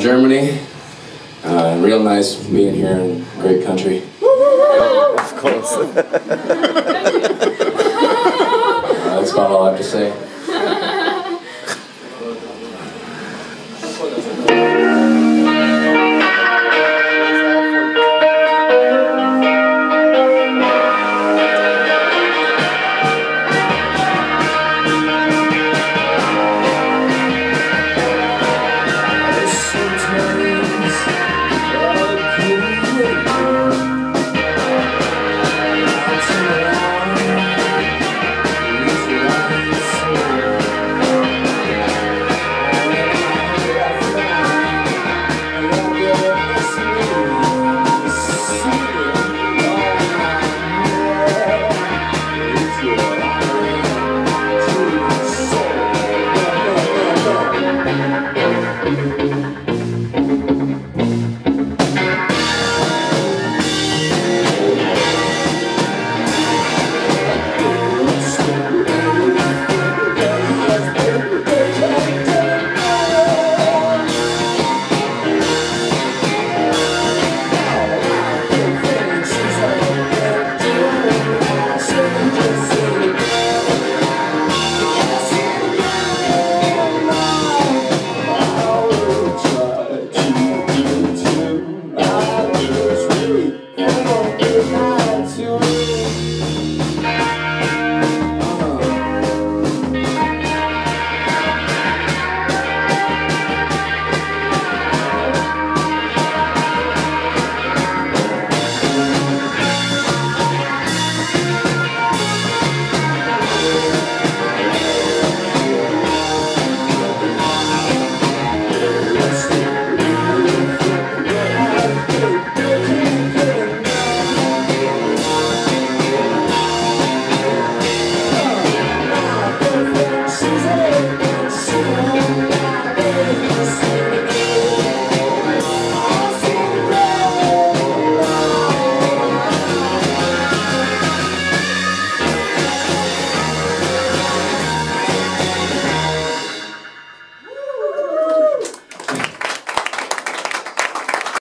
Germany. Uh, real nice being here in great country. Of course. uh, that's about all I have to say.